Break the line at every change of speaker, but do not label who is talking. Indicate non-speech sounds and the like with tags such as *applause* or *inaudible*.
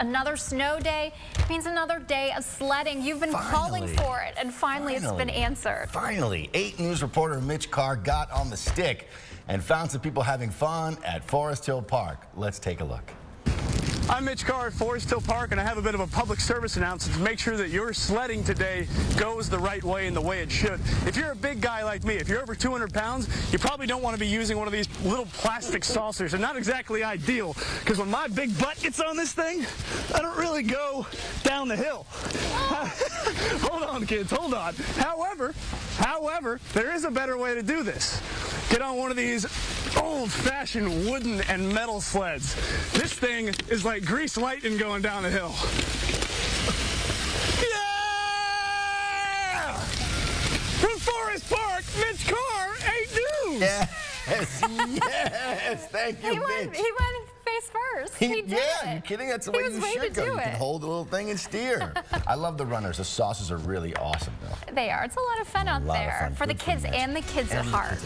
Another snow day means another day of sledding. You've been calling for it, and finally, it's been answered.
Finally, 8 News reporter Mitch Carr got on the stick and found some people having fun at Forest Hill Park. Let's take a look.
I'm Mitch Carr at Forest Hill Park, and I have a bit of a public service announcement to make sure that your sledding today goes the right way and the way it should. If you're a big guy like me, if you're over 200 pounds, you probably don't want to be using one of these little plastic saucers. They're not exactly ideal, because when my big butt gets on this thing, I don't really go down the hill. *laughs* hold on, kids, hold on. However, however, there is a better way to do this. Get on one of these old-fashioned wooden and metal sleds. This thing is like grease lightning going down a hill. Yeah! From Forest Park, Mitch Carr, 8 News!
Yes, yes, thank you,
He went,
Mitch.
he went face first. He, did
yeah,
it.
you kidding? That's the
He
way
was
you should go.
do
You can hold the little thing and steer. I love the runners. The sauces are really awesome, though.
They are. It's a lot of fun out there
fun.
for the
Good for
kids and the kids at
And the
heart.
kids